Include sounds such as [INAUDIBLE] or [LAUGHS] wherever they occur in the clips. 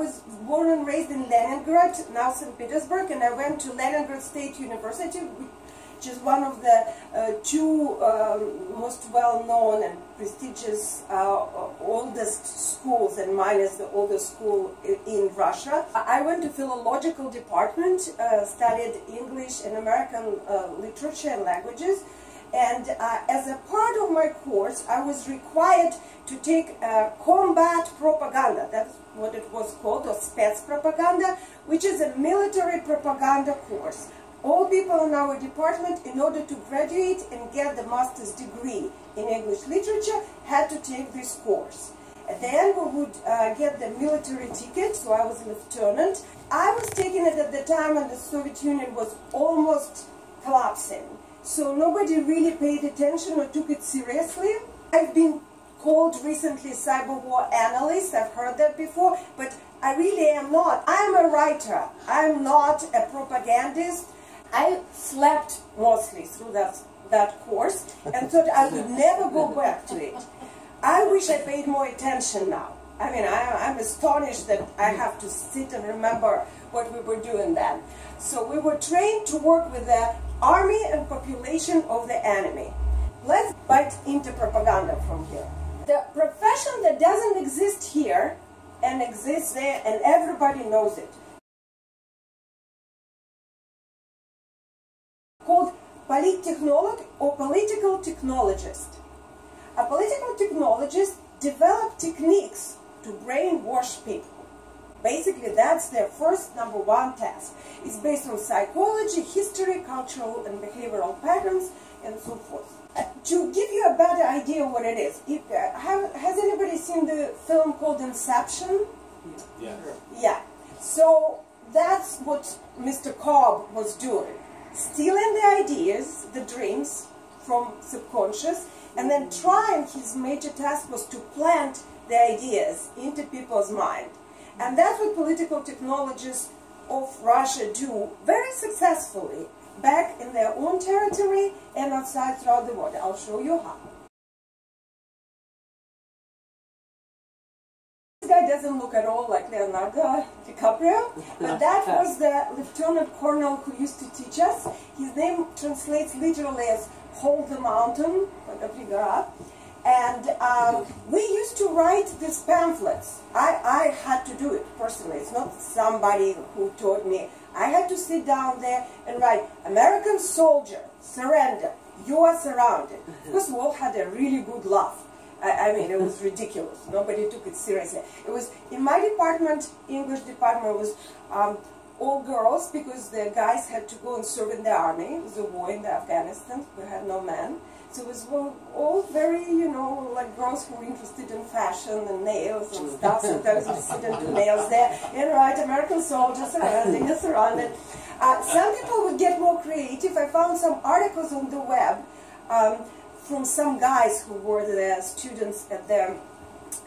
I was born and raised in Leningrad, now St. Petersburg, and I went to Leningrad State University, which is one of the uh, two um, most well-known and prestigious uh, oldest schools, and mine is the oldest school in Russia. I went to philological department, uh, studied English and American uh, literature and languages, and uh, as a part of my course, I was required to take uh, combat propaganda. That's what it was called, or spetspropaganda, which is a military propaganda course. All people in our department, in order to graduate and get the master's degree in English literature, had to take this course. At the end, we would uh, get the military ticket, so I was a lieutenant. I was taking it at the time when the Soviet Union was almost collapsing. So nobody really paid attention or took it seriously. I've been called recently cyber war analyst, I've heard that before, but I really am not. I'm a writer, I'm not a propagandist. I slept mostly through that, that course and thought I would [LAUGHS] never go back to it. I wish I paid more attention now. I mean, I, am astonished that I have to sit and remember what we were doing then. So we were trained to work with the army and population of the enemy. Let's bite into propaganda from here. The profession that doesn't exist here and exists there and everybody knows it. Called polittechnolog or political technologist. A political technologist develops techniques to brainwash people. Basically, that's their first number one task. It's based on psychology, history, cultural and behavioral patterns, and so forth. Uh, to give you a better idea what it is, if, uh, have, has anybody seen the film called Inception? Yeah. Yeah. So that's what Mr. Cobb was doing. Stealing the ideas, the dreams from subconscious, and then trying, his major task was to plant the ideas into people's mind. And that's what political technologists of Russia do very successfully back in their own territory and outside throughout the world. I'll show you how. This guy doesn't look at all like Leonardo DiCaprio, but that was the lieutenant colonel who used to teach us. His name translates literally as hold the mountain, like a figure up. And um, we used to write these pamphlets. I, I had to do it personally. It's not somebody who taught me. I had to sit down there and write, American soldier, surrender, you are surrounded. Because we all had a really good laugh. I, I, mean, it was ridiculous. Nobody took it seriously. It was, in my department, English department, was um, all girls because the guys had to go and serve in the army. It was a war in Afghanistan. We had no men. So it was all very, you know, like girls who were interested in fashion and nails and stuff. So there was interested in nails there. And right, American soldiers surrounding us surrounded. Uh, some people would get more creative. I found some articles on the web um, from some guys who were the students at the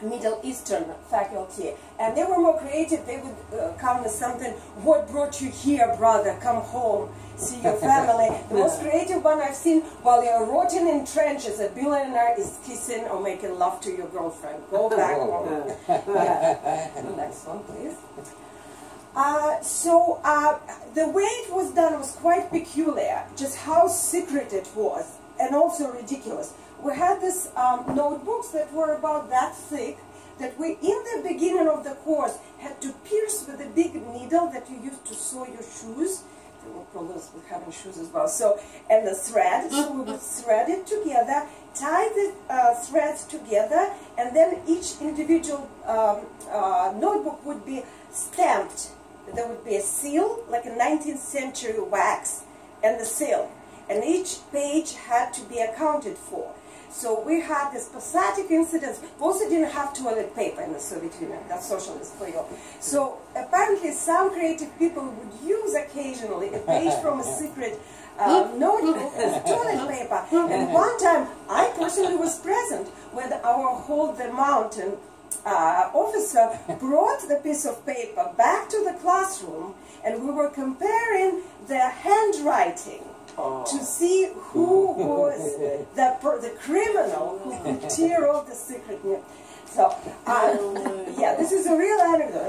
Middle Eastern faculty, and they were more creative. They would uh, come with something, what brought you here, brother, come home, see your [LAUGHS] family. the most creative one I've seen, while you're rotting in trenches, a billionaire is kissing or making love to your girlfriend. Go [LAUGHS] back home. [LAUGHS] yeah. Next one, please. Uh, so uh, the way it was done was quite peculiar, just how secret it was, and also ridiculous we had these um, notebooks that were about that thick that we, in the beginning of the course, had to pierce with a big needle that you used to sew your shoes. There were problems with having shoes as well. So, and the thread, so we would [LAUGHS] thread it together, tie the uh, threads together, and then each individual um, uh, notebook would be stamped. There would be a seal, like a 19th century wax, and the seal. And each page had to be accounted for. So we had this pathetic incidents. We also didn't have toilet paper in the Soviet Union. That's socialist for you. So apparently some creative people would use occasionally a page from a secret um, notebook as toilet paper. And one time, I personally was present when our Hold the Mountain uh, officer brought the piece of paper back to the classroom and we were comparing the handwriting oh. to see who was the, the criminal who could tear off the secret So, um, yeah, this is a real anecdote.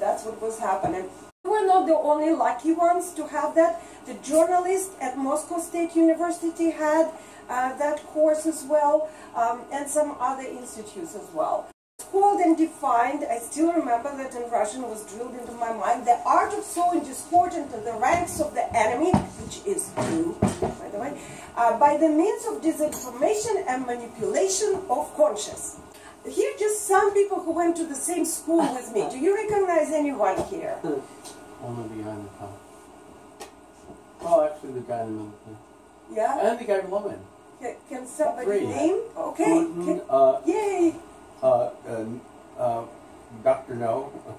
That's, what was happening. We were not the only lucky ones to have that. The journalist at Moscow State University had uh, that course as well, um, and some other institutes as well. Called and defined, I still remember that in Russian was drilled into my mind, the art of sowing discord into the ranks of the enemy, which is true, by the way, uh, by the means of disinformation and manipulation of conscience. Here just some people who went to the same school with me. Do you recognize anyone here? [LAUGHS] Only behind the car. Well, actually, the guy in the middle. Yeah? And the guy woman. Can, can somebody Three. name? Okay. Putin, Can- uh, yay! Uh, uh, Dr. No, [LAUGHS]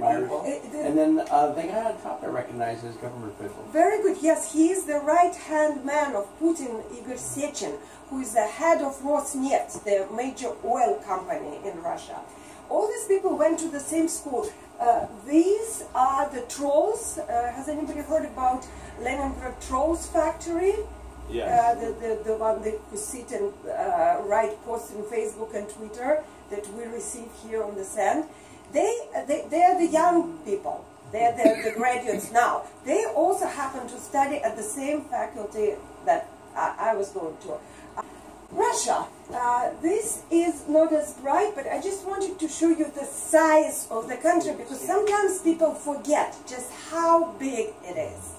Myers. And then uh, the guy on top I recognize as government official. Very good. Yes, he is the right-hand man of Putin, Igor Sechin, who is the head of Rosneft, the major oil company in Russia. All these people went to the same school. Uh, these are the trolls. Uh, has anybody heard about Leningrad Trolls Factory? Uh, the, the, the one that who sit and uh, write posts in Facebook and Twitter that we receive here on the sand. They, they, they are the young people. They are the, the graduates now. They also happen to study at the same faculty that I, I was going to. Russia. Uh, this is not as bright, but I just wanted to show you the size of the country because sometimes people forget just how big it is.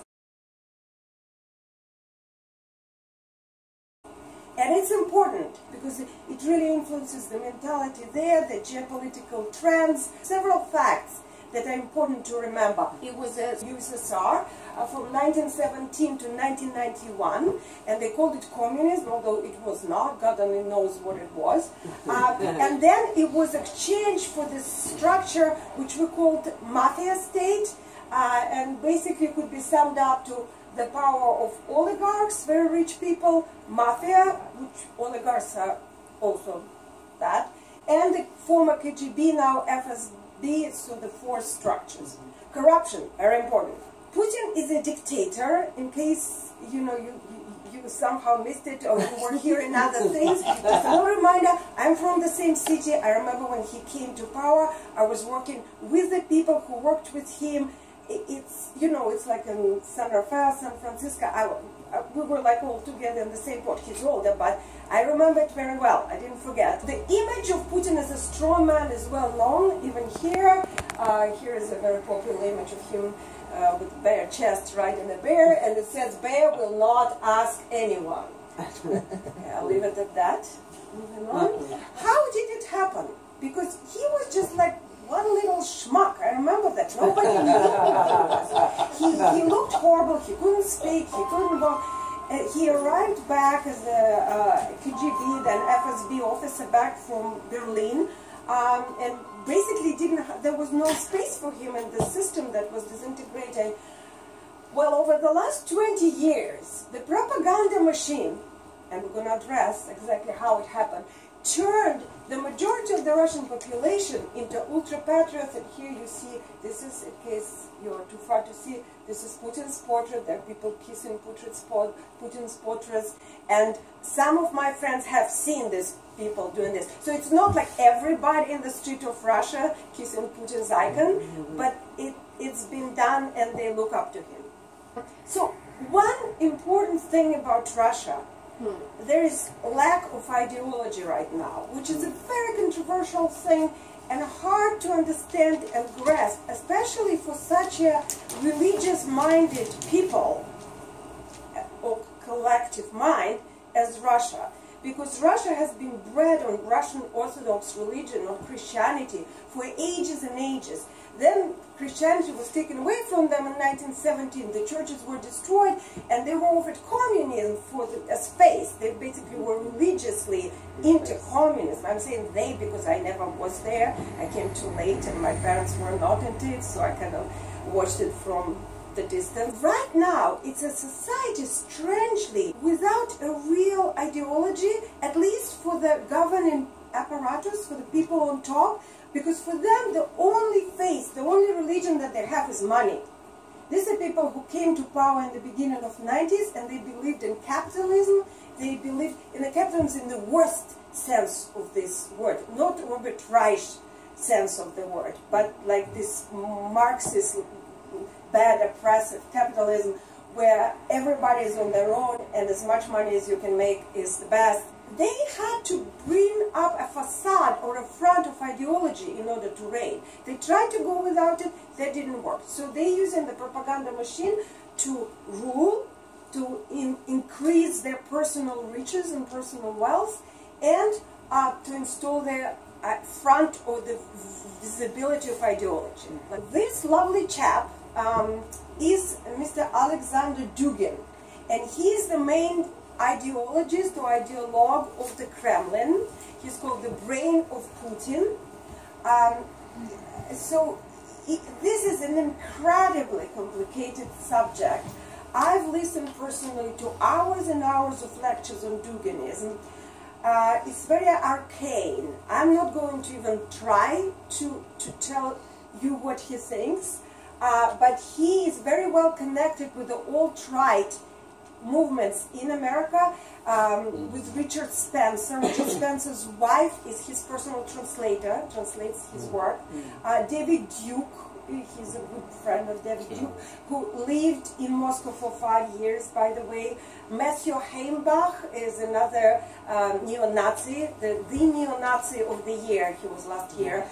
And it's important because it really influences the mentality there, the geopolitical trends, several facts that are important to remember. It was a USSR uh, from 1917 to 1991, and they called it communism, although it was not. God only knows what it was. [LAUGHS] Uh, and then it was exchanged for this structure which we called mafia state, uh, and basically could be summed up to the power of oligarchs, very rich people, mafia, which oligarchs are also that, and the former KGB, now FSB, so the four structures. Corruption, very important. Putin is a dictator, in case, you know, you, you, you somehow missed it or you were hearing other [LAUGHS] things. Just a little reminder, I'm from the same city. I remember when he came to power, I was working with the people who worked with him it- it's you know it's like in San Rafael, San Francisco. I, I- we were like all together in the same boat. He's older, but I remember it very well. I didn't forget. The image of Putin as a strong man is well known. Even here, uh, here is a very popular image of him uh, with bare chest riding a bear, and it says, "Bear will not ask anyone." [LAUGHS] I'll leave it at that. Moving on. How did it happen? Because he was just like one little schmuck. I remember that. Nobody knew he. He, looked horrible. He couldn't speak. He couldn't walk. Uh, he arrived back as a uh, KGB, then FSB officer back from Berlin, um, and basically didn't. There was no space for him in the system that was disintegrating. Well, over the last 20 years, the propaganda machine, and we're going to address exactly how it happened, turned the majority of the Russian population into ultra patriots. And here you see, this is, in case you're too far to see, this is Putin's portrait. There are people kissing Putin's, po- Putin's portraits. And some of my friends have seen these people doing this. So it's not like everybody in the street of Russia kissing Putin's icon, but it, it's been done and they look up to him. So one important thing about Russia, there is lack of ideology right now, which is a very controversial thing and hard to understand and grasp, especially for such a religious-minded people uh, or collective mind as Russia. Because Russia has been bred on Russian Orthodox religion, on Christianity, for ages and ages. Then Christianity was taken away from them in 1917. The churches were destroyed, and they were offered communism for the, a space. They basically were religiously into communism. I'm saying they because I never was there. I came too late, and my parents were not into it, so I kind of watched it from the distance. Right now, it's a society strangely without a real ideology, at least for the governing apparatus, for the people on top, because for them, the only faith, the only religion that they have is money. These are people who came to power in the beginning of 90s and they believed in capitalism. They believed in the capitalism in the worst sense of this word, not Robert Reich sense of the word, but like this Marxist, bad, oppressive capitalism where everybody is on their own and as much money as you can make is the best. They had to bring up a facade or a front of ideology in order to reign. They tried to go without it, that didn't work. So they using the propaganda machine to rule, to in, increase their personal riches and personal wealth, and uh, to install their uh, front or the visibility of ideology. This lovely chap um, is Mr. Alexander Dugin, and he is the main ideologist or ideologue of the Kremlin. He's called the brain of Putin. Um, so it, this is an incredibly complicated subject. I've listened personally to hours and hours of lectures on Duginism. Uh, it's very arcane. I'm not going to even try to, to tell you what he thinks, uh, but he is very well connected with the alt-right movements in America um, with Richard Spencer. Richard Spencer's wife is his personal translator, translates his work. Uh, David Duke, he's a good friend of David Duke, who lived in Moscow for five years, by the way. Matthew Heimbach is another um, neo-Nazi, the, the neo-Nazi of the year, he was last year.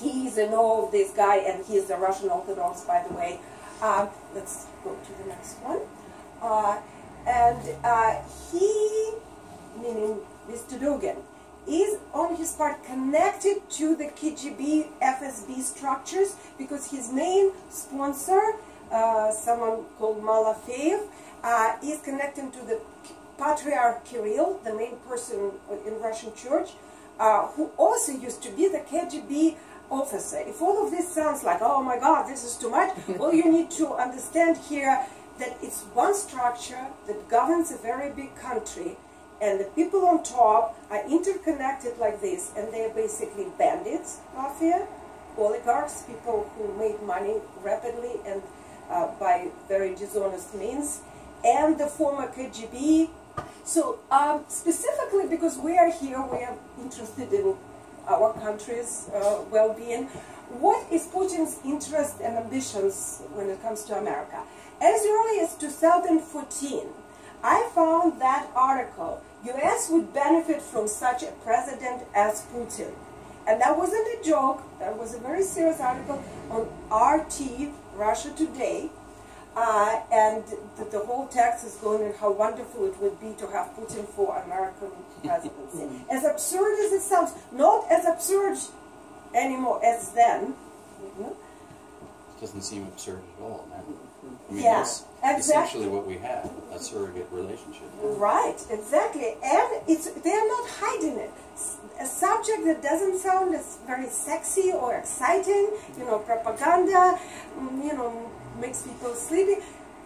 He's an old this guy, and he's a Russian Orthodox, by the way. Uh, let's go to the next one. Uh, and uh, he, meaning Mr. Dugin, is on his part connected to the KGB FSB structures because his main sponsor, uh, someone called Malofeev, uh, is connected to the Patriarch Kirill, the main person in Russian church, uh, who also used to be the KGB officer. If all of this sounds like, oh my God, this is too much, [LAUGHS] well, you need to understand here that it's one structure that governs a very big country and the people on top are interconnected like this and they're basically bandits, mafia, oligarchs, people who made money rapidly and uh, by very dishonest means, and the former KGB. So um, specifically because we are here, we are interested in our country's uh, well-being. What is Putin's interest and ambitions when it comes to America? As early as 2014, I found that article, US would benefit from such a president as Putin. And that wasn't a joke, that was a very serious article on RT, Russia Today. Uh, and the, the, whole text is going on how wonderful it would be to have Putin for American presidency. as absurd as it sounds, not as absurd anymore as then. Doesn't seem absurd at all, man. I mean, Yeah, that's exactly. essentially what we have, a surrogate relationship. Right, exactly. And it's they're not hiding it. A subject that doesn't sound as very sexy or exciting, you know, propaganda, mm, you know, makes people sleepy.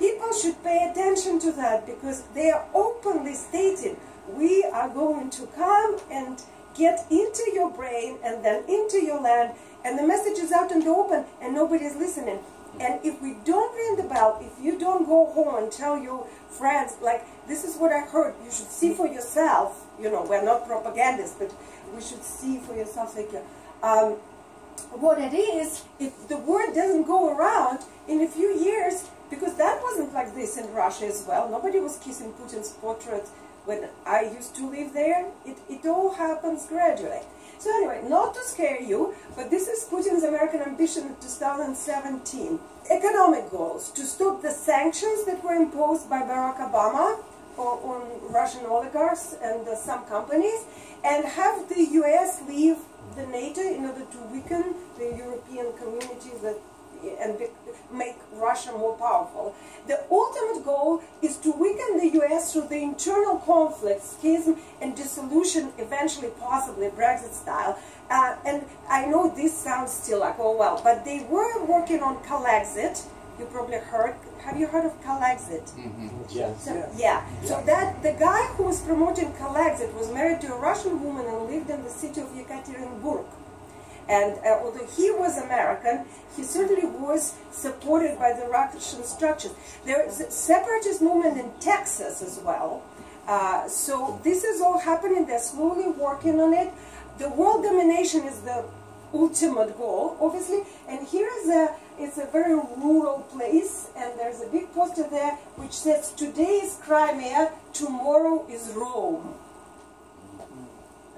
People should pay attention to that because they are openly stating, we are going to come and get into your brain and then into your land, and the message is out in the open and nobody is listening. And if we don't ring the bell, if you don't go home and tell your friends, like, this is what I heard, you should see for yourself, you know, we're not propagandists, but we should see for yourself, like, um, what it is, if the word doesn't go around in a few years, because that wasn't like this in Russia as well, nobody was kissing Putin's portrait when I used to live there, it, it all happens gradually. So anyway, not to scare you, but this is Putin's American ambition in 2017. Economic goals, to stop the sanctions that were imposed by Barack Obama on Russian oligarchs and uh, some companies, and have the US leave the NATO in order to weaken the European community that and make Russia more powerful. The ultimate goal is to weaken the US through the internal conflict, schism, and dissolution, eventually, possibly Brexit style. Uh, and I know this sounds still like, oh well, but they were working on Calexit. You probably heard. Have you heard of Calexit? Mm-hmm. Yes. So, yeah. So that the guy who was promoting Calexit was married to a Russian woman and lived in the city of Yekaterinburg. And uh, although he was American, he certainly was supported by the Russian structures. There is a separatist movement in Texas as well. Uh, so this is all happening. They're slowly working on it. The world domination is the ultimate goal, obviously. And here is a it's a very rural place, and there's a big poster there which says, "Today is Crimea, tomorrow is Rome."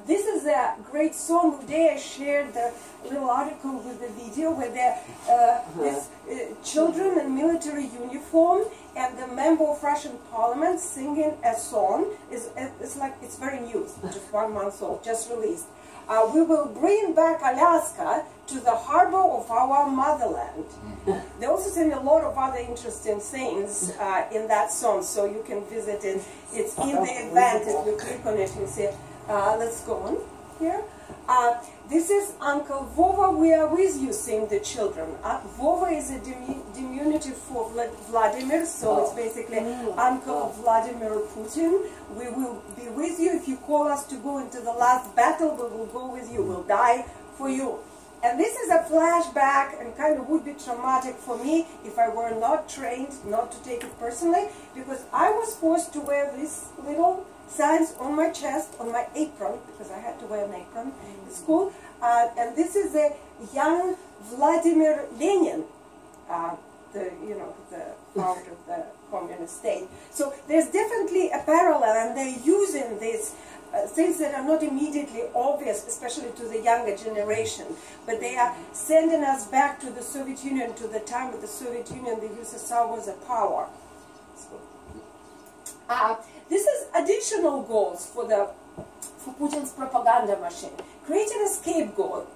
This is a great song. Today I shared the little article with the video where there uh, this uh, children in military uniform and the member of Russian parliament singing a song. Is it's like it's very new, it's [LAUGHS] just one month old, just released. Uh, we will bring back Alaska to the harbor of our motherland. [LAUGHS] They also sing a lot of other interesting things uh, in that song, so you can visit it. It's in the event. If you click on it, you see. Uh, let's go on here. Uh, this is Uncle Vova, we are with you, saying the children. Uh, Vova is a diminutive for Vla Vladimir, so it's basically Uncle Vladimir Putin. We will be with you. If you call us to go into the last battle, we will go with you. We'll die for you. And this is a flashback and kind of would be traumatic for me if I were not trained not to take it personally, because I was forced to wear this little signs on my chest, on my apron, because I had to wear an apron in school. Uh, and this is a young Vladimir Lenin, uh, the you know the founder of the communist state. So there's definitely a parallel, and they're using these uh, things that are not immediately obvious, especially to the younger generation. But they are sending us back to the Soviet Union, to the time of the Soviet Union, the USSR was a power. So, uh, this is additional goals for the for Putin's propaganda machine. Creating a scapegoat,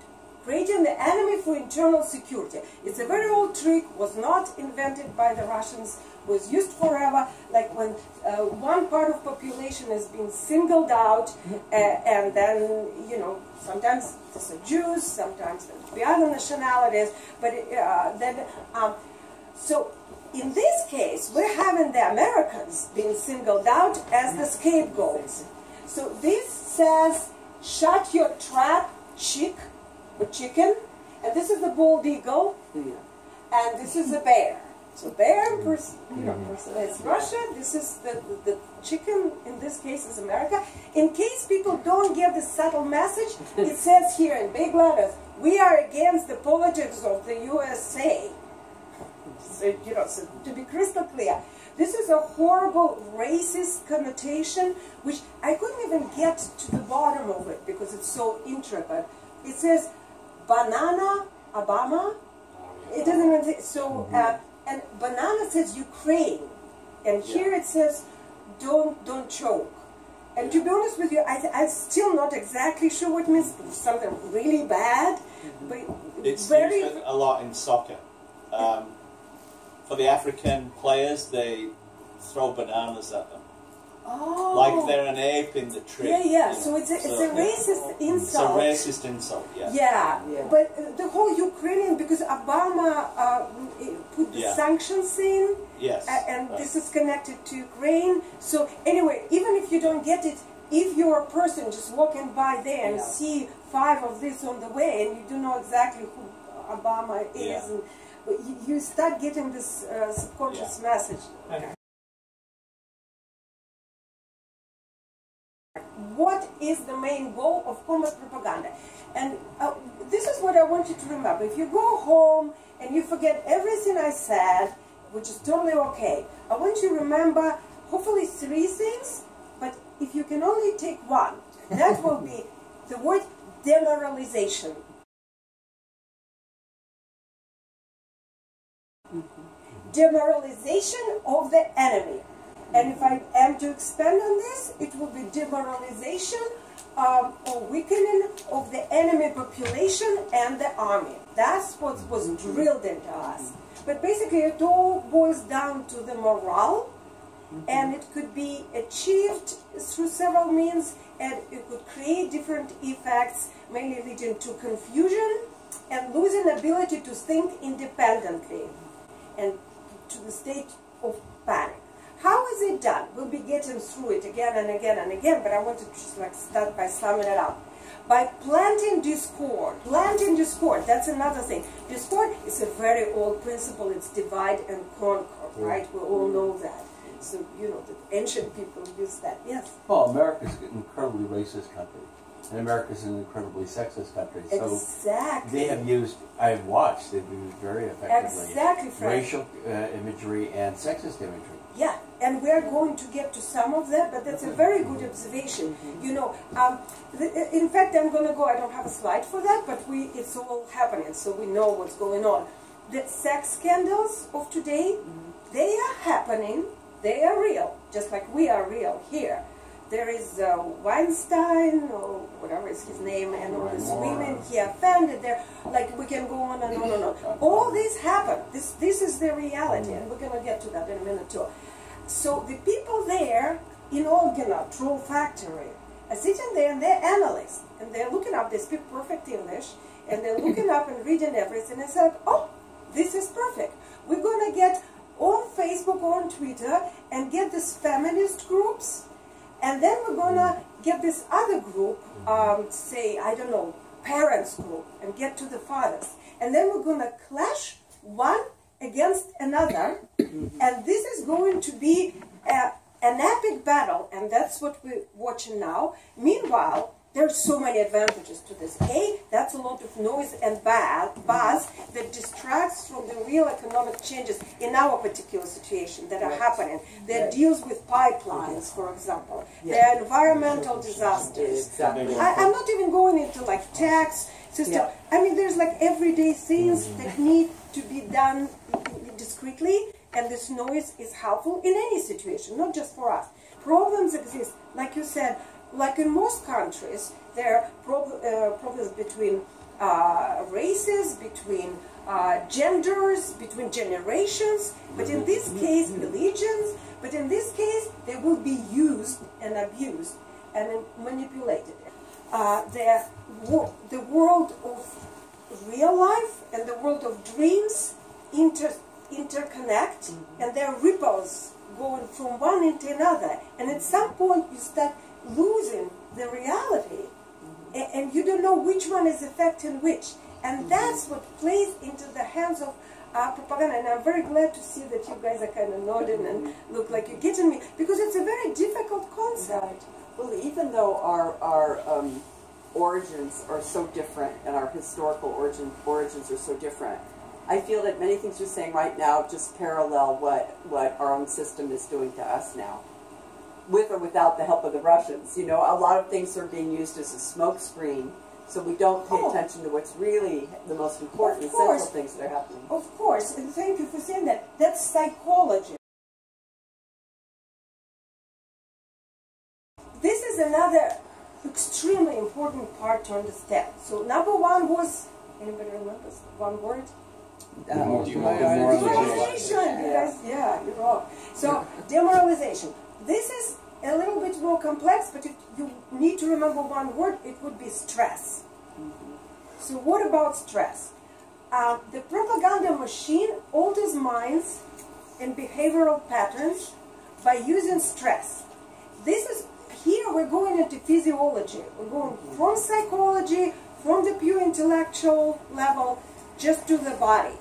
creating the enemy for internal security. It's a very old trick, was not invented by the Russians, was used forever, like when uh, one part of population is being singled out, [LAUGHS] uh, and then, you know, sometimes it's the Jews, sometimes the other nationalities, but uh, then, um, so in this case, we're having the Americans being singled out as the scapegoats. So this says, shut your trap, chick, or chicken. And this is the bald eagle. And this is a bear. So bear, pers you know, personates Russia. This is the, the, the chicken, in this case, is America. In case people don't get the subtle message, it [LAUGHS] says here in big letters, we are against the politics of the USA. So, you know, so to be crystal clear, this is a horrible racist connotation, which I couldn't even get to the bottom of it because it's so intricate. It says banana Obama. It doesn't even say, so, uh, and banana says Ukraine, and here it says don't don't choke. And to be honest with you, I, I'm still not exactly sure what it means. Something really bad, but It's very. used a lot in soccer. Um, for the African players, they throw bananas at them, oh, like they're an ape in the tree. Yeah, yeah. you know. So it's a, it's So, a yeah. racist It's a insult. racist insult. Yeah. Yeah, Yeah. but uh, the whole Ukrainian because Obama uh, put the Yeah. sanctions in, Yes. uh, and right. this is connected to Ukraine. So anyway, even if you don't get it, if you're a person just walking by there and Yeah. see five of this on the way, and you do know exactly who Obama is, Yeah. and but you, you start getting this uh, subconscious Yeah. message. And- what is the main goal of commerce propaganda? And uh, this is what I want you to remember. If you go home and you forget everything I said, which is totally okay, I want you to remember hopefully three things, but if you can only take one, that will be the word demoralization. Demoralization of the enemy. And if I am to expand on this, it will be demoralization um, or weakening of the enemy population and the army. That's what was drilled into us. But basically, it all boils down to the morale, and it could be achieved through several means, and it could create different effects, mainly leading to confusion and losing ability to think independently and to the state of panic. How is it done? We'll be getting through it again and again and again, but I want to just like start by summing it up. By planting discord, planting discord, that's another thing. Discord is a very old principle, it's divide and conquer, right? We all know that. So, you know, the ancient people used that. Yes. Well, America's an incredibly racist country. And America's an incredibly sexist country. So exactly. they have used, I've watched, they've used very effectively Exactly, Frank. racial uh, imagery and sexist imagery. Yeah, and we are going to get to some of that, but that's a very good observation. You know, um, the, in fact, I'm going to go. I don't have a slide for that, but we it's all happening, so we know what's going on. The sex scandals of today, they are happening. They are real, just like we are real here. There is uh, Weinstein, or whatever is his name, and all these women he offended. There, like we can go on and on and on. All this happened. This this is the reality, and we're going to get to that in a minute too. So the people there in Olgino Troll Factory are sitting there and they're analysts and they're looking up, they speak perfect English and they're [LAUGHS] looking up and reading everything and said, oh, this is perfect. We're going to get on Facebook or on Twitter and get these feminist groups and then we're going to mm. get this other group, mm-hmm. um, say, I don't know, parents group and get to the fathers. And then we're going to clash one against another. Mm-hmm. And this is going to be a, an epic battle, and that's what we're watching now. Meanwhile, there's so many advantages to this. A, that's a lot of noise and bad buzz that distracts from the real economic changes in our particular situation that are happening. That deals with pipelines, for example. There are environmental disasters. Exactly. I, I'm not even going into like tax system. Yeah. I mean, there's like everyday things mm-hmm. that need to be done discreetly, and this noise is helpful in any situation, not just for us. Problems exist, like you said, like in most countries, there are prob- uh, problems between uh, races, between uh, genders, between generations, but in this case, religions, but in this case, they will be used and abused and manipulated. Uh, the, the world of real life and the world of dreams inter- interconnect and there are ripples going from one into another. And at some point you start losing the reality. A- and you don't know which one is affecting which. And that's what plays into the hands of uh, propaganda. And i'm very glad to see that you guys are kind of nodding and look like you're getting me. Because it's a very difficult concept. Right. Well, even though our our um, origins are so different and our historical origin origins are so different, I feel that many things you're saying right now just parallel what what our own system is doing to us now, with or without the help of the Russians. You know, a lot of things are being used as a smokescreen, so we don't pay Oh. attention to what's really the most important, Of course. essential things that are happening. Of course, and thank you for saying that. That's psychology. This is another extremely important part to understand. So number one was anybody remembers one word? Uh, Demoralization. You guys, yeah, you're wrong. So demoralization. This is a little bit more complex, but if you need to remember one word, it would be stress. So what about stress? Uh, the propaganda machine alters minds and behavioral patterns by using stress. This is here we're going into physiology. We're going from psychology, from the pure intellectual level, just to the body,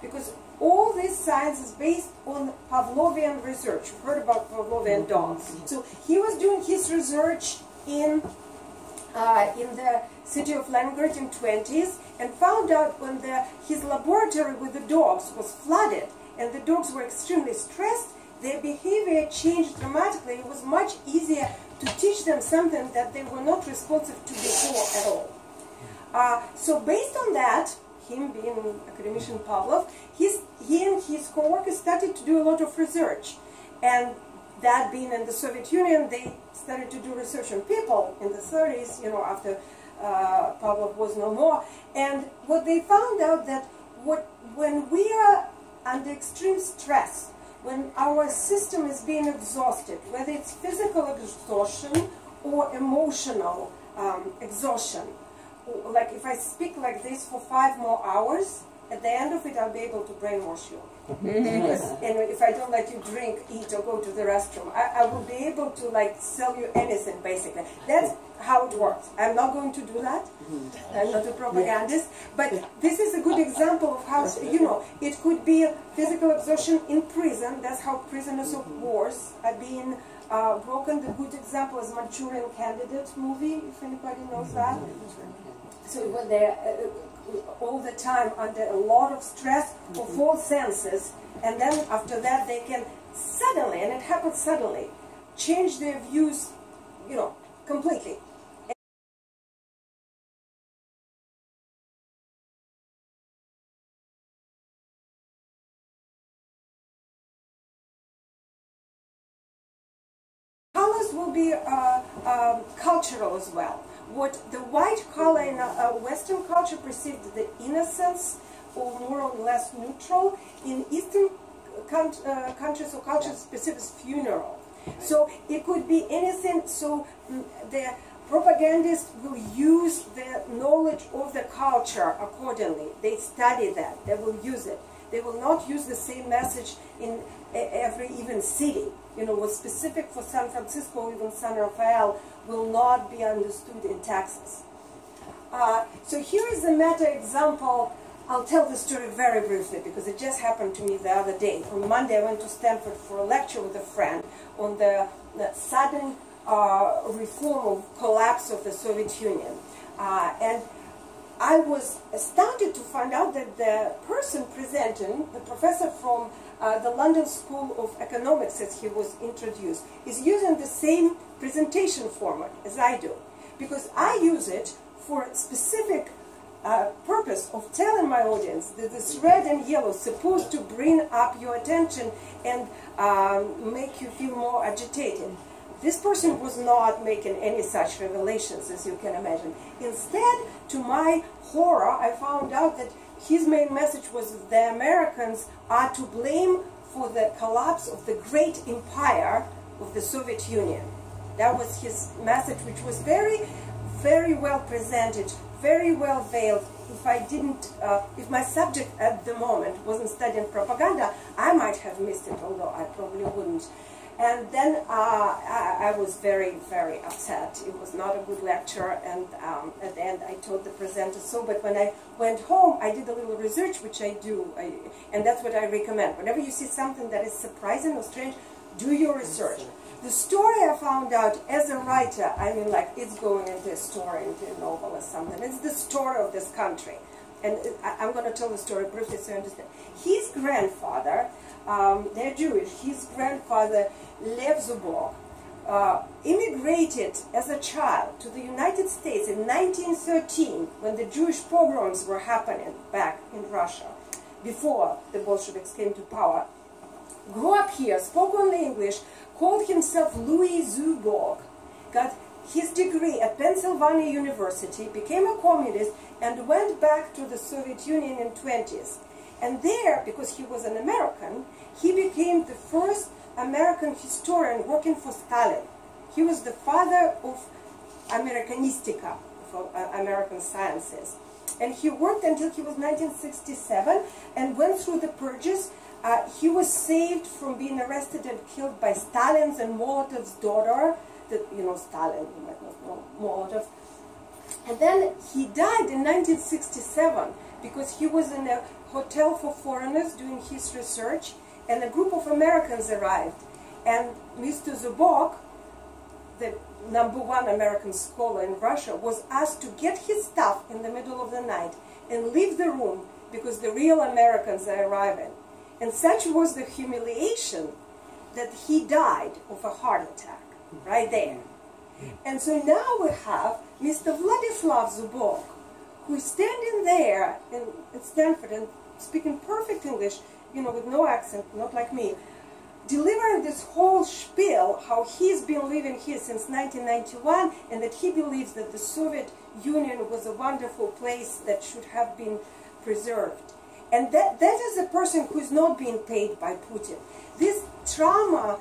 because all this science is based on Pavlovian research. You've heard about Pavlovian dogs. So he was doing his research in uh, in the city of Leningrad in 20s and found out when the, his laboratory with the dogs was flooded and the dogs were extremely stressed, their behavior changed dramatically. It was much easier to teach them something that they were not responsive to before at all. Uh, so based on that, him being academician Pavlov, he's, he and his co-workers started to do a lot of research. And that being in the Soviet Union, they started to do research on people in the 30s, you know, after uh, Pavlov was no more. And what they found out that what, when we are under extreme stress, when our system is being exhausted, whether it's physical exhaustion or emotional um, exhaustion, like if I speak like this for five more hours, at the end of it, I'll be able to brainwash you. because mm-hmm. and if I don't let you drink, eat, or go to the restroom, I, I will be able to like sell you anything basically. That's how it works. I'm not going to do that. Mm-hmm. I'm not a propagandist, but this is a good example of how you know it could be physical exhaustion in prison. That's how prisoners of mm-hmm. wars are being uh, broken. The good example is Manchurian Candidate movie, if anybody knows that. So when they're uh, all the time under a lot of stress of all senses, and then after that they can suddenly, and it happens suddenly, change their views, you know, completely. Colors will be uh, um, cultural as well. What the white color in uh, Western culture perceived the innocence or more or less neutral. In Eastern uh, countries or cultures, specific funeral. So it could be anything. So mm, the propagandists will use the knowledge of the culture accordingly. They study that. They will use it. They will not use the same message in every even city. You know, what's specific for San Francisco even San Rafael will not be understood in Texas. Uh, so here is a meta example. I'll tell the story very briefly because it just happened to me the other day. On Monday, I went to Stanford for a lecture with a friend on the, the sudden uh, reform of collapse of the Soviet Union. Uh, and I was astounded to find out that the person presenting, the professor from uh, the London School of Economics, as he was introduced, is using the same presentation format as I do. Because I use it for a specific uh, purpose of telling my audience that this red and yellow is supposed to bring up your attention and um, make you feel more agitated. This person was not making any such revelations, as you can imagine. Instead, to my horror, I found out that his main message was that the Americans are to blame for the collapse of the great empire of the Soviet Union. That was his message, which was very, very well presented, very well veiled. If I didn't, uh, if my subject at the moment wasn't studying propaganda, I might have missed it, although I probably wouldn't. And then uh, I, I, was very, very upset. It was not a good lecture, and um, at the end I told the presenter so. But when I went home, I did a little research, which I do, I, and that's what I recommend. Whenever you see something that is surprising or strange, do your research. The story I found out as a writer, I mean, like it's going into a story, into a novel or something. It's the story of this country. And I, I'm going to tell the story briefly so you understand. His grandfather, um, they're Jewish, his grandfather, Lev Zubok, uh, immigrated as a child to the United States in 1913 when the Jewish pogroms were happening back in Russia, before the Bolsheviks came to power. Grew up here, spoke only English, called himself Louis Zubok, got his degree at Pennsylvania University, became a communist, and went back to the Soviet Union in 20s. And there, because he was an American, he became the first American historian working for Stalin. He was the father of Americanistica, of uh, American sciences. And he worked until he was 1967 and went through the purges. Uh, he was saved from being arrested and killed by Stalin's and Molotov's daughter. That you know, Stalin, you might not know Molotov. And then he died in 1967 because he was in a hotel for foreigners doing his research, and a group of Americans arrived. And Mr. Zubok, the number one American scholar in Russia, was asked to get his stuff in the middle of the night and leave the room because the real Americans are arriving. And such was the humiliation that he died of a heart attack right there. And so now we have Mr. Vladislav Zubok, who is standing there in, in Stanford and speaking perfect English, you know, with no accent, not like me, delivering this whole spiel how he's been living here since 1991 and that he believes that the Soviet Union was a wonderful place that should have been preserved. And that, that is a person who is not being paid by Putin. This trauma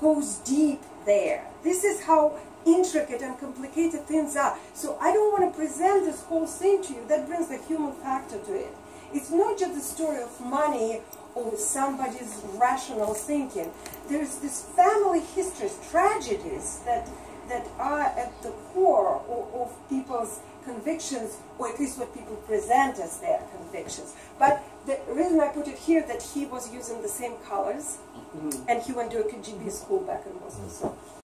goes deep there. This is how intricate and complicated things are. So I don't want to present this whole thing to you. That brings the human factor to it. It's not just the story of money or somebody's rational thinking. There's this family histories, tragedies that that are at the core of, of people's convictions, or at least what people present as their convictions. But the reason I put it here that he was using the same colors, mm-hmm. and he went to a KGB school back in Moscow. So.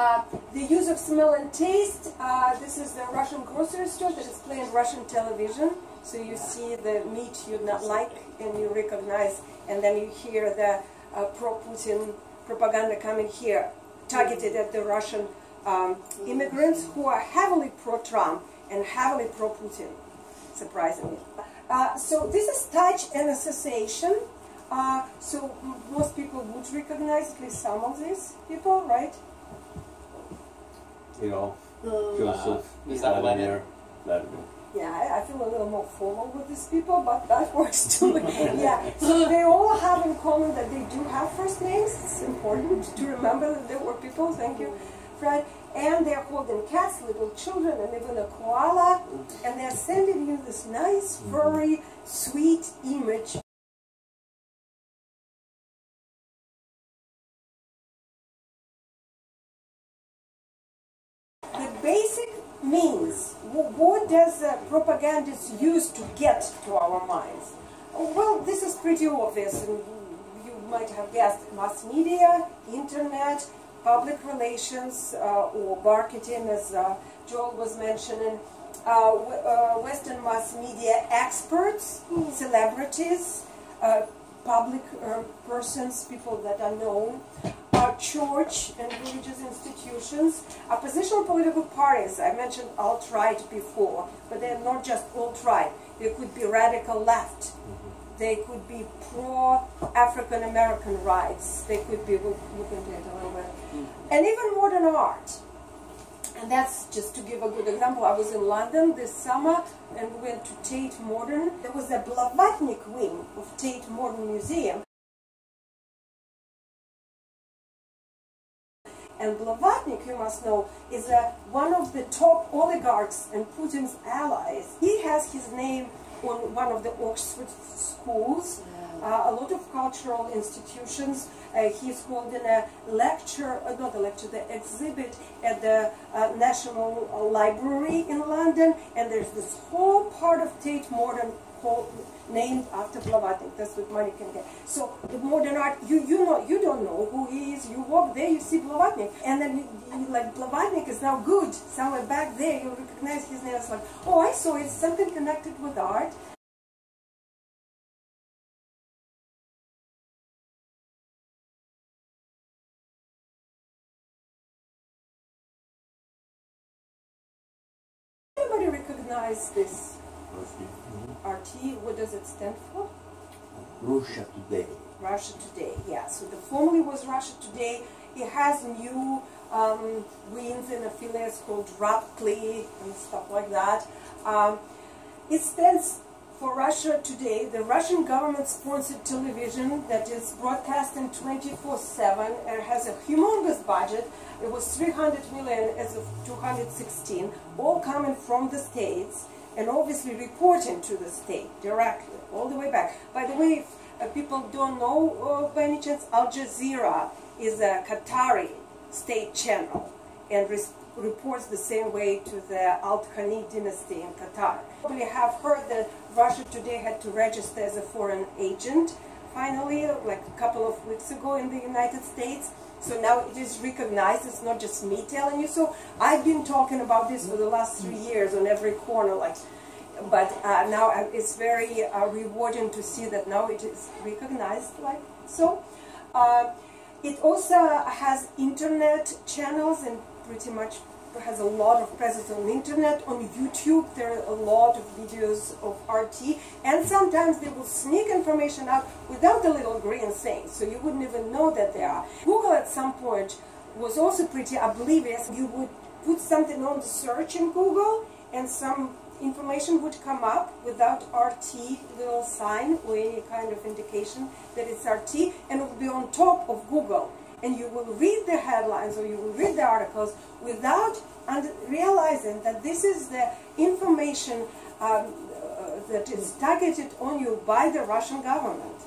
Uh, the use of smell and taste. Uh, this is the Russian grocery store that is playing Russian television. So you see the meat you not like and you recognize, and then you hear the uh, pro-Putin propaganda coming here, targeted at the Russian um, immigrants who are heavily pro-Trump and heavily pro-Putin, surprisingly. Uh, so this is touch and association. Uh, so most people would recognize at least some of these people, right? You know, Uh, Joseph, is that Vladimir, Vladimir. Yeah, I, I feel a little more formal with these people, but that [LAUGHS] works too. [LAUGHS] yeah, so they all have in common that they do have first names. It's important to remember that there were people. Thank you, Fred. And they're holding cats, little children, and even a koala. And they're sending you this nice, furry, sweet image. Means, what does uh, propagandist use to get to our minds? Well, this is pretty obvious, and you might have guessed mass media, internet, public relations, uh, or marketing, as uh, Joel was mentioning, uh, w- uh, Western mass media experts, celebrities, uh, public uh, persons, people that are known, church and religious institutions, oppositional political parties. I mentioned alt-right before, but they're not just alt-right. They could be radical left. Mm-hmm. They could be pro-African American rights. They could be, we'll look into it a little bit. Mm-hmm. And even modern art. And that's just to give a good example. I was in London this summer and we went to Tate Modern. There was a Blavatnik wing of Tate Modern Museum. And Blavatnik, you must know, is uh, one of the top oligarchs and Putin's allies. He has his name on one of the Oxford schools, uh, a lot of cultural institutions. Uh, he's holding a lecture, uh, not a lecture, the exhibit at the uh, National Library in London, and there's this whole part of Tate Modern called, named after Blavatnik. That's what money can get. So the modern art, you you know you don't know who he is. You walk there, you see Blavatnik, and then like Blavatnik is now good. Somewhere back there, you recognize his name. It's like, oh, I saw it. Something connected with art. Anybody recognize this RT? What does it stand for? Russia Today. Russia Today, yeah. So the formerly was Russia Today. It has new um, wings and affiliates called Ruptly and stuff like that. Um, it stands for Russia Today, the Russian government-sponsored television that is broadcasting 24/7 and has a humongous budget. It was 300 million as of 2016, all coming from the states and obviously reporting to the state directly, all the way back. By the way, if uh, people don't know uh, by any chance, Al Jazeera is a Qatari state channel and reports the same way to the Al Thani dynasty in Qatar. Probably have heard that Russia Today had to register as a foreign agent finally, like a couple of weeks ago in the United States. So now it is recognized. It's not just me telling you. So I've been talking about this for the last three years on every corner, like. But uh, now uh, it's very uh, rewarding to see that now it is recognized, like so. Uh, it also has internet channels and pretty much has a lot of presence on the internet. On YouTube, there are a lot of videos of RT, and sometimes they will sneak information out without the little green thing, so you wouldn't even know that they are. Google at some point was also pretty oblivious. You would put something on the search in Google, and some information would come up without RT little sign or any kind of indication that it's RT, and it would be on top of Google and you will read the headlines or you will read the articles without realizing that this is the information um, uh, that is targeted on you by the Russian government.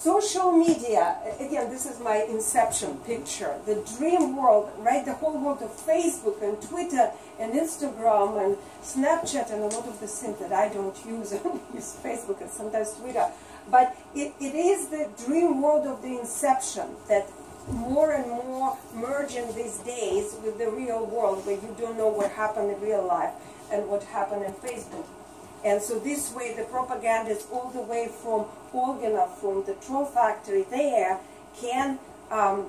Social media, again, this is my inception picture. The dream world, right? The whole world of Facebook and Twitter and Instagram and Snapchat and a lot of the things that I don't use. [LAUGHS] I use Facebook and sometimes Twitter. But it, it is the dream world of the inception that more and more merging these days with the real world where you don't know what happened in real life and what happened in Facebook. And so this way the propaganda is all the way from Olgino, from the troll factory there, can um,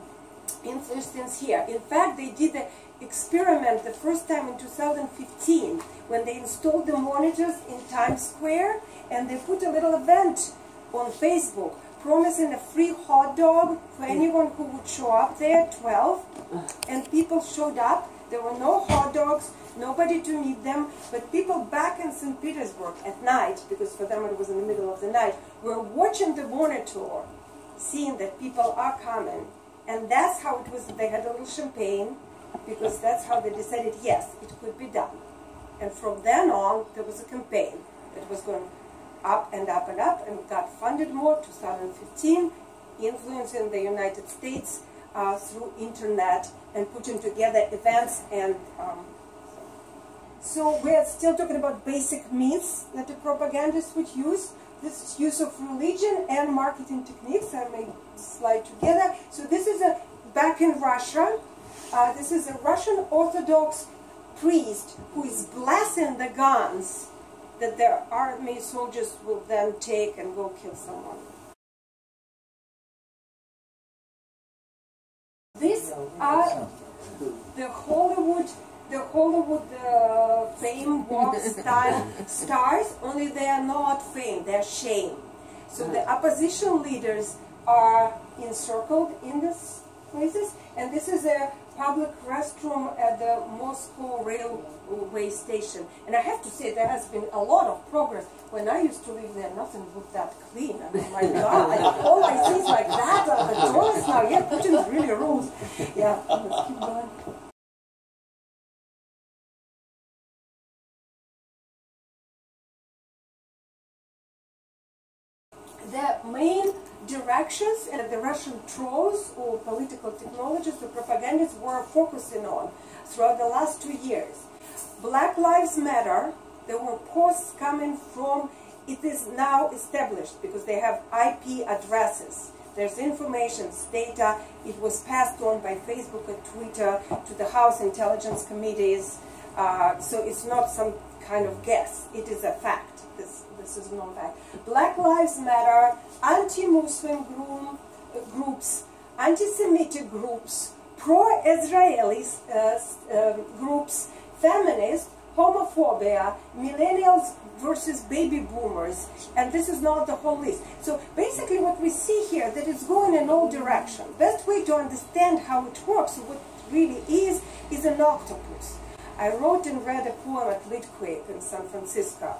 influence things here. In fact, they did the experiment the first time in 2015 when they installed the monitors in Times Square and they put a little event on Facebook promising a free hot dog for mm. anyone who would show up there, at 12. And people showed up. There were no hot dogs, nobody to meet them, but people back in St. Petersburg at night, because for them it was in the middle of the night, were watching the monitor, seeing that people are coming. And that's how it was. They had a little champagne, because that's how they decided, yes, it could be done. And from then on, there was a campaign that was going up and up and up and got funded more 2015 influencing the united states uh, through internet and putting together events and um, so we're still talking about basic myths that the propagandists would use. This use of religion and marketing techniques. I may slide together. So this is a back in russia uh, this is a russian orthodox priest who is blessing the guns that their army soldiers will then take and go kill someone. These are the Hollywood, the Hollywood uh, fame walk style stars, only they are not fame, they are shame. So the opposition leaders are encircled in these places, and this is a public restroom at the Moscow railway station. And I have to say, there has been a lot of progress. When I used to live there, nothing looked that clean. I mean, my God, all I see is like that on the toilets now. Yeah, Putin really rules. Yeah, let's keep going. Directions and the Russian trolls or political technologists, the propagandists were focusing on throughout the last two years. Black Lives Matter, there were posts coming from, it is now established because they have IP addresses. There's information, data, it was passed on by Facebook and Twitter to the House Intelligence Committees. Uh, so it's not some kind of guess, it is a fact. This, this is known fact. Black Lives Matter, anti-Muslim group, groups, anti-Semitic groups, pro-Israeli uh, um, groups, feminists, homophobia, millennials versus baby boomers, and this is not the whole list. So basically what we see here, that it's going in all directions. Best way to understand how it works, what really is, is an octopus. I wrote and read a poem at Litquake in San Francisco.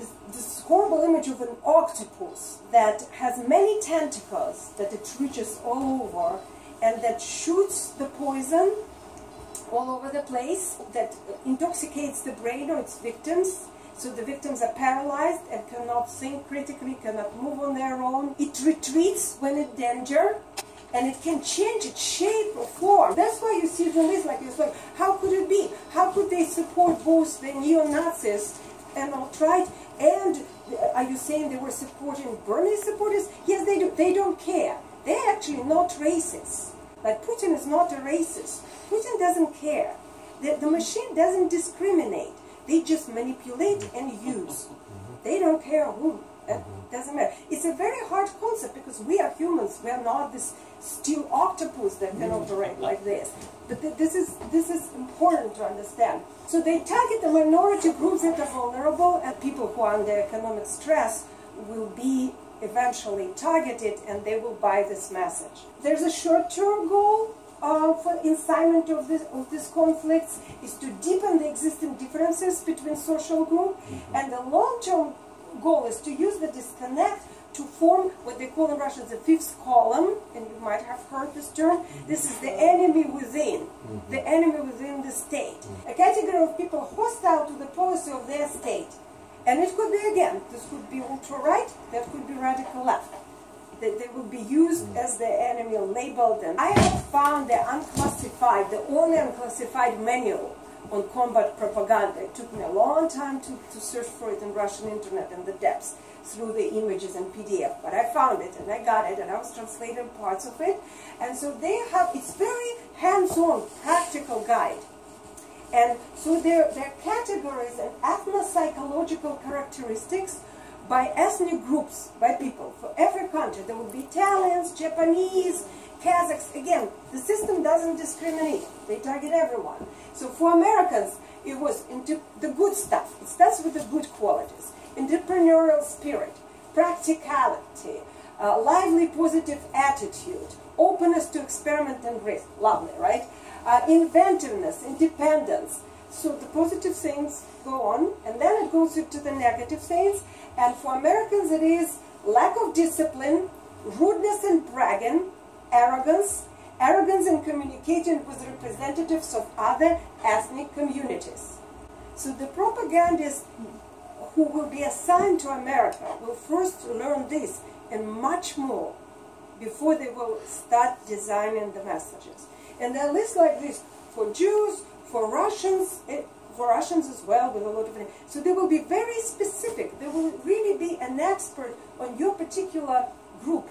This, this horrible image of an octopus that has many tentacles, that it reaches all over, and that shoots the poison all over the place, that intoxicates the brain of its victims, so the victims are paralyzed and cannot think critically, cannot move on their own. It retreats when in danger, and it can change its shape or form. That's why you see list like this. Like, how could it be? How could they support both the neo-Nazis and alt-right? And are you saying they were supporting Bernie supporters? Yes, they do. They don't care. They're actually not racist. Like Putin is not a racist. Putin doesn't care. The, the machine doesn't discriminate. They just manipulate and use. They don't care who. It mm-hmm. doesn't matter. It's a very hard concept because we are humans. We are not this steel octopus that can operate like this. But th this is this is important to understand. So they target the minority groups that are vulnerable and people who are under economic stress will be eventually targeted and they will buy this message. There's a short-term goal uh, for incitement of, this, of these conflicts is to deepen the existing differences between social groups, and the long-term goal is to use the disconnect to form what they call in Russian the fifth column, and you might have heard this term. This is the enemy within, the enemy within the state. A category of people hostile to the policy of their state. And it could be, again, this could be ultra-right, that could be radical left. that they will be used as the enemy, labeled. And I have found the unclassified, the only unclassified manual on combat propaganda. It took me a long time to, to search for it in Russian internet and the depths through the images and PDF, but I found it and I got it and I was translating parts of it. And so they have, it's very hands-on, practical guide. And so their, there are categories and ethno-psychological characteristics by ethnic groups, by people. For every country, there will be Italians, Japanese, Kazakhs. Again, the system doesn't discriminate. They target everyone. So for Americans, it was into the good stuff. It starts with the good qualities. Entrepreneurial spirit, practicality, uh, lively positive attitude, openness to experiment and risk. Lovely, right? Uh, inventiveness, independence. So the positive things go on, and then it goes into the negative things. And for Americans, it is lack of discipline, rudeness and bragging, arrogance, arrogance in communicating with representatives of other ethnic communities. So the propagandists who will be assigned to America will first learn this and much more before they will start designing the messages. And there are lists like this for Jews, for Russians, eh, for Russians as well, with a lot of. So they will be very specific. They will really be an expert on your particular group,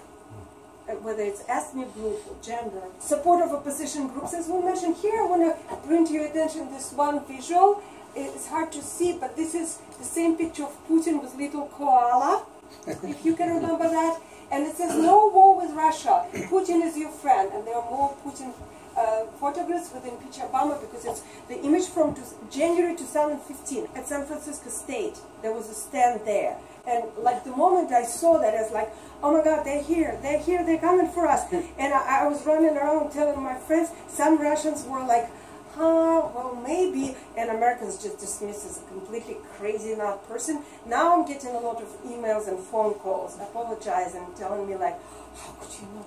uh, whether it's ethnic group or gender. Support of opposition groups, as we mentioned here. I want to bring to your attention this one visual. It's hard to see, but this is the same picture of Putin with little koala. if you can remember that. And it says, no war with Russia. Putin is your friend. And there are more Putin uh, photographs with impeach Obama because it's the image from January 2015 at San Francisco State. There was a stand there. And like the moment I saw that, I was like, oh my God, they're here, they're here, they're coming for us. and I, I was running around telling my friends, some Russians were like, huh, well, maybe, and Americans just dismiss as a completely crazy nut person. Now I'm getting a lot of emails and phone calls apologizing, telling me like, how could you know?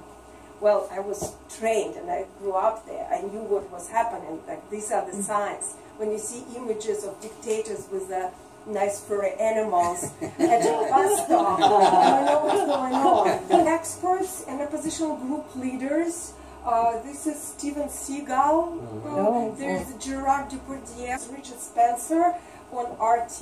Well, I was trained and I grew up there. I knew what was happening. Like these are the mm. signs. When you see images of dictators with the nice furry animals [LAUGHS] at a bus stop, you know what's going on. Experts and oppositional group leaders uh, this is Steven Seagal. Mm -hmm. uh, there's Gerard Depardieu, Richard Spencer on RT.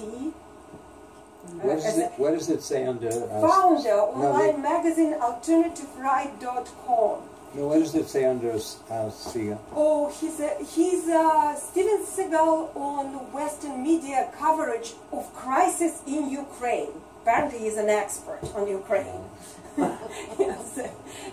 What, does it, what does it say under? Uh, founder, online no, magazine, alternativeright.com. No, what does it say under uh, Seagal? Oh, he's a, he's uh, Steven Seagal on Western media coverage of crisis in Ukraine. Apparently, he's an expert on Ukraine. Yes,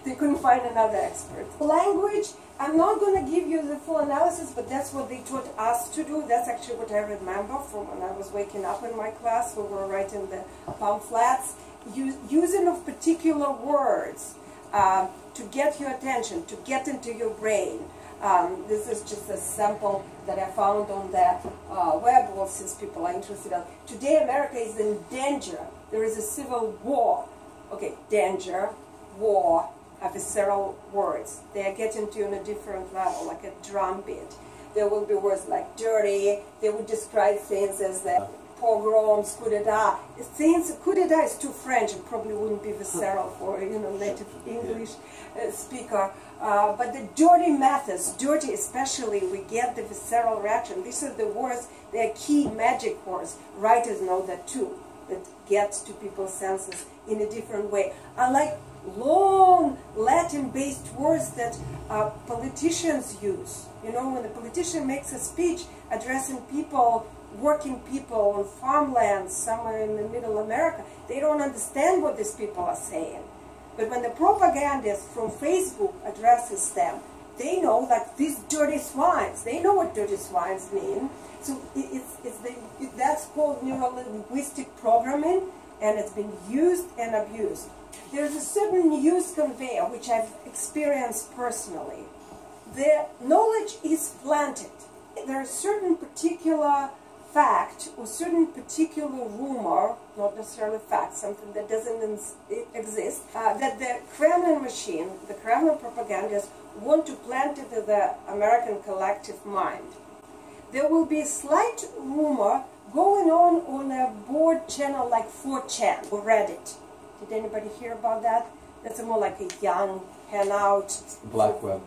they couldn't find another expert. Language, I'm not going to give you the full analysis, but that's what they taught us to do. That's actually what I remember from when I was waking up in my class. We were writing the pamphlets. Use, using of particular words uh, to get your attention, to get into your brain. Um, this is just a sample that I found on the uh, web, since people are interested in. Today, America is in danger. There is a civil war okay, danger, war, have several words. They are getting to on a different level, like a drum beat. There will be words like dirty. They would describe things as the pogroms, coup d'etat. Things, coup d'etat is too French. It probably wouldn't be visceral for you know native English uh, speaker. Uh, but the dirty methods, dirty especially, we get the visceral reaction. These are the words, they are key magic words. Writers know that too, that gets to people's senses in a different way. Unlike long Latin-based words that uh, politicians use. You know, when a politician makes a speech addressing people, working people on farmlands somewhere in the middle America, they don't understand what these people are saying. But when the propagandist from Facebook addresses them, they know that these dirty swines, they know what dirty swines mean. So it's, it's the, it, that's called neuro-linguistic programming and it's been used and abused. There's a certain use conveyor which I've experienced personally. The knowledge is planted. There are certain particular fact or certain particular rumor, not necessarily fact, something that doesn't exist, uh, that the Kremlin machine, the Kremlin propagandists want to plant into the American collective mind. There will be a slight rumor going on on a board channel like 4chan or Reddit. Did anybody hear about that? That's a more like a young hangout. Black web.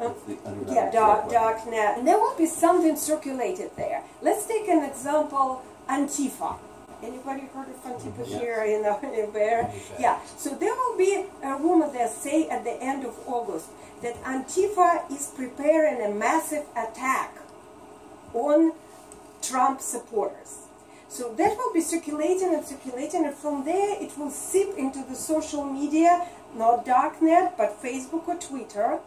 Uh, the Yeah, dark, dark net. And there will be something circulated there. Let's take an example, Antifa. Anybody heard of Antifa mm-hmm. [LAUGHS] Yes. here in the where? Yeah. So there will be a rumor that say at the end of August that Antifa is preparing a massive attack on Trump supporters. So that will be circulating and circulating, and from there it will seep into the social media, not darknet, but Facebook or Twitter,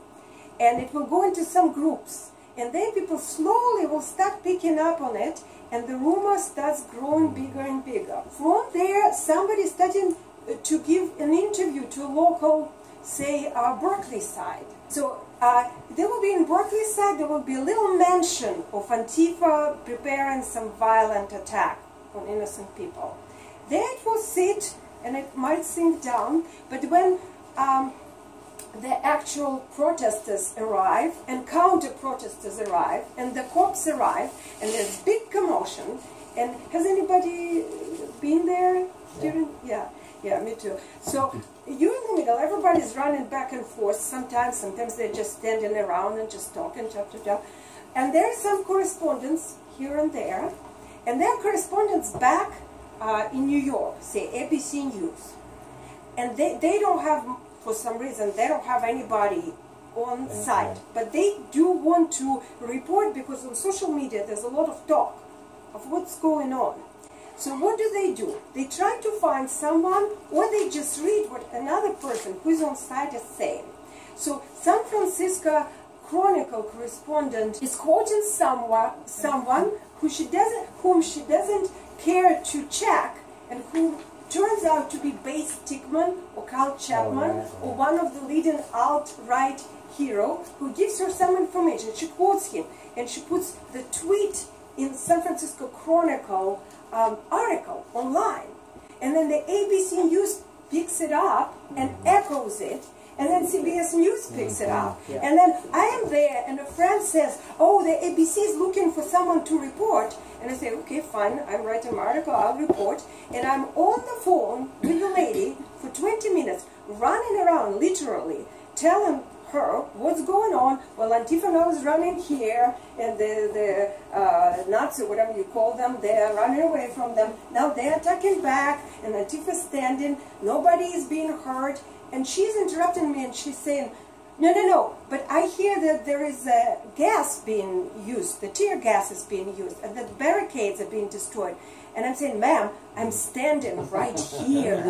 and it will go into some groups. And then people slowly will start picking up on it, and the rumor starts growing bigger and bigger. From there, somebody starting uh, to give an interview to a local, say, uh, Berkeleyside. So uh, there will be in Berkeleyside, there will be a little mention of Antifa preparing some violent attack on innocent people. There it will sit, and it might sink down, but when um, the actual protesters arrive and counter protesters arrive and the cops arrive and there's big commotion and has anybody been there during yeah yeah me too. So you're in the middle everybody's running back and forth sometimes. Sometimes they're just standing around and just talking talk talk talk and there's some correspondence here and there. And then correspondence back uh, in new york say abc news. And they, they don't have for some reason they don't have anybody on site. But they do want to report because on social media there's a lot of talk of what's going on so what do they do? They try to find someone or they just read what another person who's on site is saying. So san francisco chronicle correspondent is quoting someone someone who she doesn't whom she doesn't care to check and who turns out to be Based Stickman or Carl oh, Chapman right, or one of the leading alt-right hero who gives her some information. She quotes him and she puts the tweet in San Francisco Chronicle um, article online. And then the ABC News picks it up and echoes it. And then CBS News picks it up. And then I am there and a friend says, oh, the ABC is looking for someone to report. And I say, okay, fine, I'm writing my article, I'll report. And I'm on the phone with the lady for 20 minutes, running around, literally, telling her what's going on. Well, Antifa is running here, and the, the uh, Nazi, whatever you call them, they're running away from them. Now they're attacking back, and Antifa's standing. Nobody is being hurt. And she's interrupting me, and she's saying, no, no, no. But I hear that there is a gas being used. The tear gas is being used, and the barricades are being destroyed. And I'm saying, ma'am, I'm standing right [LAUGHS] here.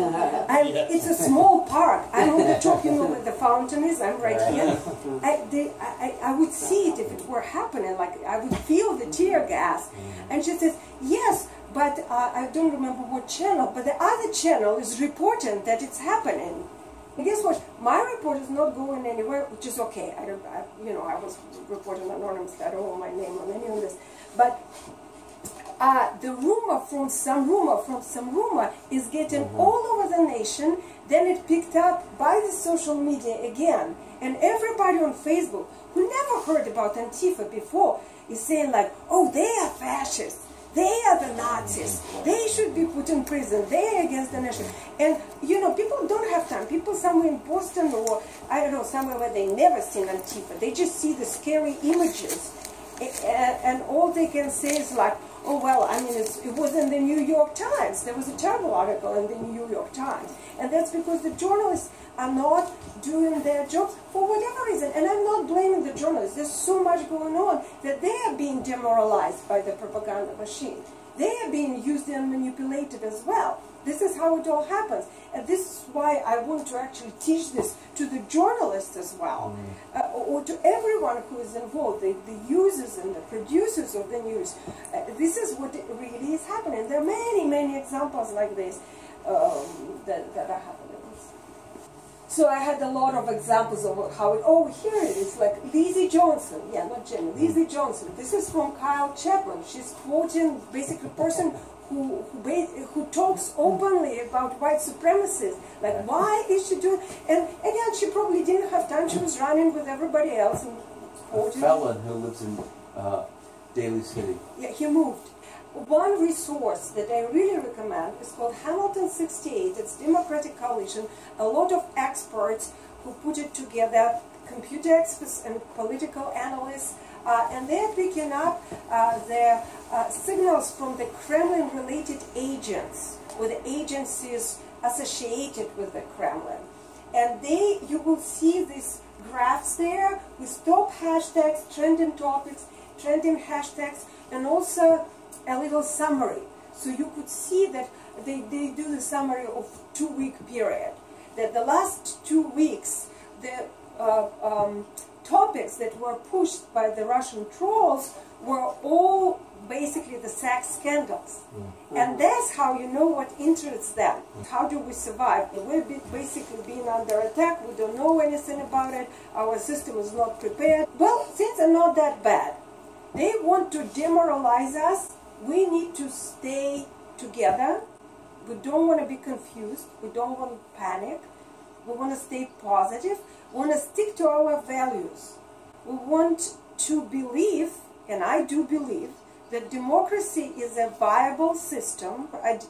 I'm, it's a small park. I'm on the know, where the fountain is. I'm right here. I, they, I, I would see it if it were happening. Like I would feel the tear gas. And she says, yes, but uh, I don't remember what channel. But the other channel is reporting that it's happening. And guess what? My report is not going anywhere, which is okay. I don't, I, you know, I was reporting anonymously. I don't want my name on any of this. But uh, the rumor from some rumor from some rumor is getting mm-hmm. all over the nation. Then it picked up by the social media again, and everybody on Facebook who never heard about Antifa before is saying like, "Oh, they are fascists." They are the Nazis. Mm-hmm. They should be put in prison. They are against the nation. Mm-hmm. And, you know, people don't have time. People somewhere in Boston or, I don't know, somewhere where they never seen Antifa, they just see the scary images. And all they can say is like, oh, well, I mean, it was in the New York Times. There was a terrible article in the New York Times. And that's because the journalists are not doing their jobs for whatever reason. And I'm not blaming the journalists. There's so much going on that they are being demoralized by the propaganda machine. They are being used and manipulated as well. This is how it all happens. And this is why I want to actually teach this to the journalists as well, uh, or to everyone who is involved, the, the users and the producers of the news. Uh, this is what really is happening. There are many, many examples like this um, that, that are happening. So I had a lot of examples of how it, oh, here it is, like Lizzie Johnson. Yeah, not Jenny, Lizzie Johnson. This is from Kyle Chapman. She's quoting basically a person who, who, who talks openly about white supremacists. Like, why is she doing, and again, she probably didn't have time. She was running with everybody else and A felon who lives in uh, Daly City. Yeah, he moved. one resource that I really recommend is called Hamilton 68. It's Democratic Coalition. A lot of experts who put it together, computer experts and political analysts, and they're picking up uh, the uh, signals from the Kremlin-related agents, or the agencies associated with the Kremlin. And they, you will see these graphs there with top hashtags, trending topics, trending hashtags, and also a little summary. So you could see that they, they do the summary of two-week period. That the last two weeks, the uh, um, topics that were pushed by the Russian trolls were all basically the sex scandals. Mm-hmm. And that's how you know what interests them. How do we survive? We're basically being under attack. We don't know anything about it. Our system is not prepared. Well, things are not that bad. They want to demoralize us. We need to stay together. We don't want to be confused. We don't want to panic. We want to stay positive. We want to stick to our values. We want to believe, and I do believe, that democracy is a viable system. I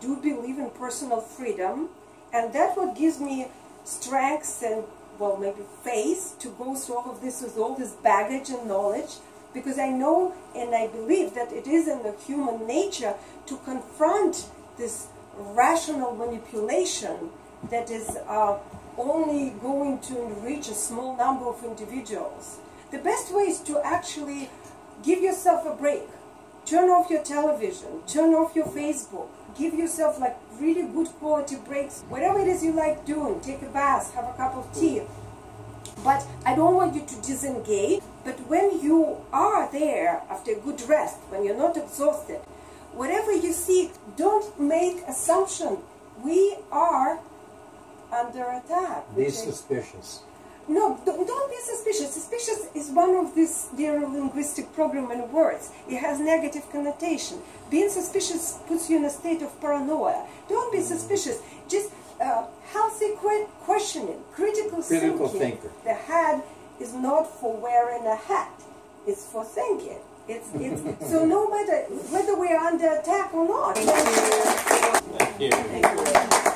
do believe in personal freedom, and that's what gives me strength and, well, maybe faith to go through all of this with all this baggage and knowledge, because I know and I believe that it is in the human nature to confront this rational manipulation that is uh, only going to enrich a small number of individuals. The best way is to actually give yourself a break. Turn off your television, turn off your Facebook, give yourself like really good quality breaks. Whatever it is you like doing, take a bath, have a cup of tea. But I don't want you to disengage. But when you are there after a good rest, when you're not exhausted, whatever you see, don't make assumption. We are under attack. Be which I- suspicious. no, don't, don't be suspicious. Suspicious is one of these neurolinguistic programming words. It has negative connotation. Being suspicious puts you in a state of paranoia. Don't be suspicious. Just uh, healthy questioning, critical, Critical thinking. thinker. The hat is not for wearing a hat. It's for thinking. It's, it's, [LAUGHS] so no matter whether we're under attack or not. Thank you.